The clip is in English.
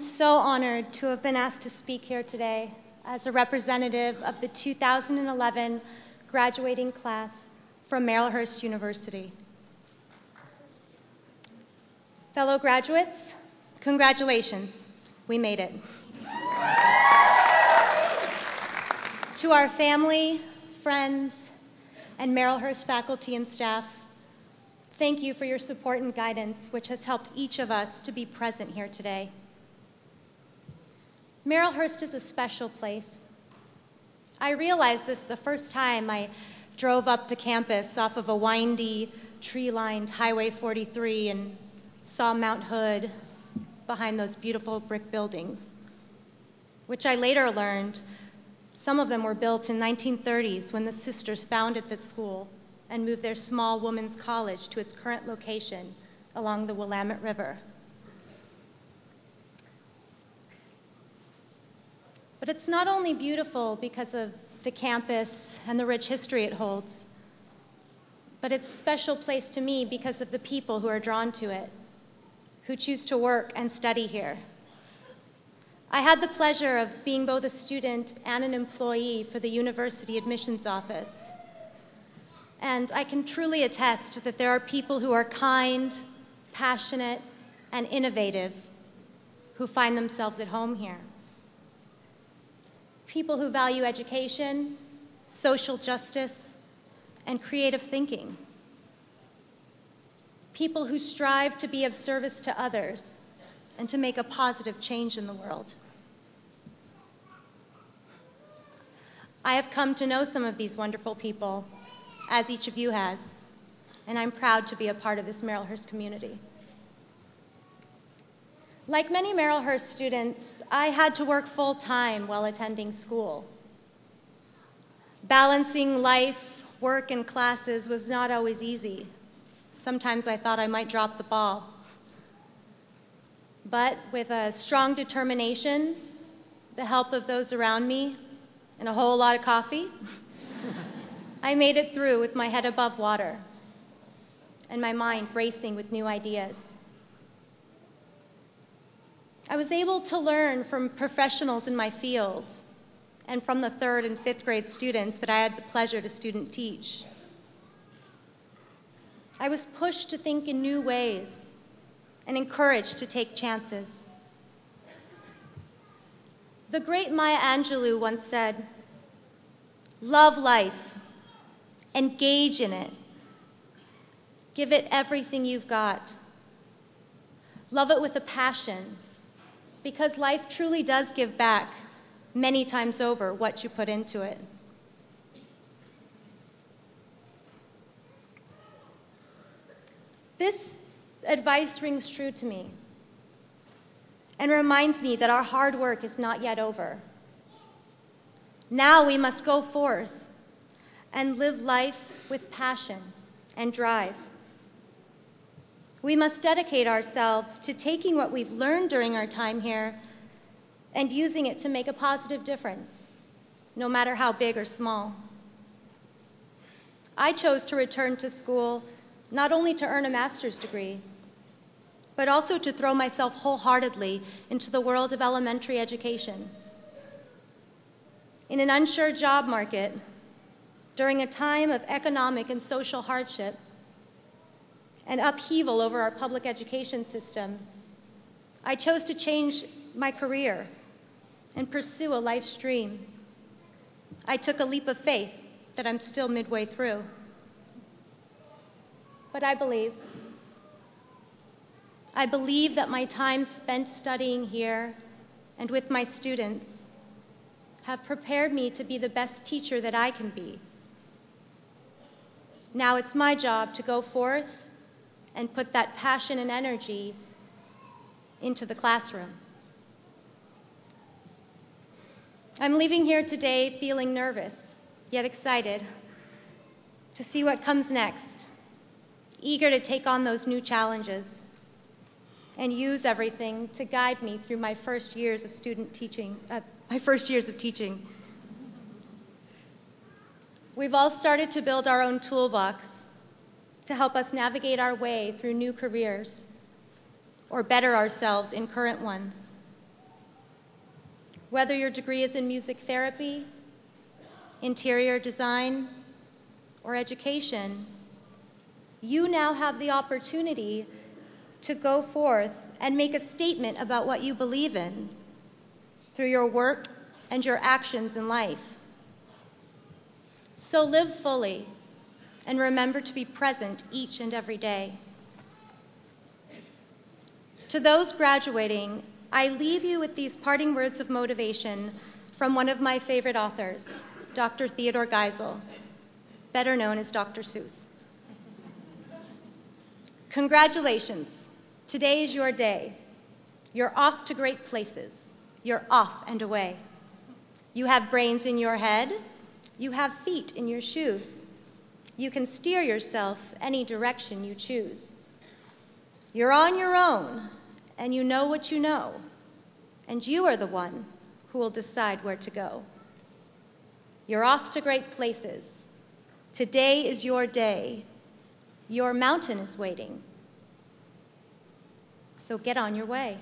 so honored to have been asked to speak here today as a representative of the 2011 graduating class from Marylhurst University. Fellow graduates, congratulations, we made it. to our family, friends, and Marylhurst faculty and staff, thank you for your support and guidance, which has helped each of us to be present here today. Marylhurst is a special place. I realized this the first time I drove up to campus off of a windy, tree-lined Highway 43 and saw Mount Hood behind those beautiful brick buildings, which I later learned some of them were built in 1930s when the sisters founded the school and moved their small women's college to its current location along the Willamette River. But it's not only beautiful because of the campus and the rich history it holds, but it's a special place to me because of the people who are drawn to it, who choose to work and study here. I had the pleasure of being both a student and an employee for the University Admissions Office. And I can truly attest that there are people who are kind, passionate, and innovative who find themselves at home here people who value education, social justice, and creative thinking. People who strive to be of service to others and to make a positive change in the world. I have come to know some of these wonderful people, as each of you has, and I'm proud to be a part of this Marylhurst community. Like many Marylhurst students, I had to work full time while attending school. Balancing life, work, and classes was not always easy. Sometimes I thought I might drop the ball. But with a strong determination, the help of those around me, and a whole lot of coffee, I made it through with my head above water and my mind racing with new ideas. I was able to learn from professionals in my field and from the third and fifth grade students that I had the pleasure to student teach. I was pushed to think in new ways and encouraged to take chances. The great Maya Angelou once said, Love life, engage in it, give it everything you've got. Love it with a passion because life truly does give back many times over what you put into it. This advice rings true to me and reminds me that our hard work is not yet over. Now we must go forth and live life with passion and drive. We must dedicate ourselves to taking what we've learned during our time here and using it to make a positive difference, no matter how big or small. I chose to return to school not only to earn a master's degree, but also to throw myself wholeheartedly into the world of elementary education. In an unsure job market, during a time of economic and social hardship, and upheaval over our public education system, I chose to change my career and pursue a life stream. I took a leap of faith that I'm still midway through. But I believe. I believe that my time spent studying here and with my students have prepared me to be the best teacher that I can be. Now it's my job to go forth and put that passion and energy into the classroom. I'm leaving here today feeling nervous, yet excited to see what comes next, eager to take on those new challenges and use everything to guide me through my first years of student teaching, uh, my first years of teaching. We've all started to build our own toolbox to help us navigate our way through new careers or better ourselves in current ones. Whether your degree is in music therapy, interior design, or education, you now have the opportunity to go forth and make a statement about what you believe in through your work and your actions in life. So live fully and remember to be present each and every day. To those graduating, I leave you with these parting words of motivation from one of my favorite authors, Dr. Theodore Geisel, better known as Dr. Seuss. Congratulations. Today is your day. You're off to great places. You're off and away. You have brains in your head. You have feet in your shoes. You can steer yourself any direction you choose. You're on your own, and you know what you know, and you are the one who will decide where to go. You're off to great places. Today is your day. Your mountain is waiting. So get on your way.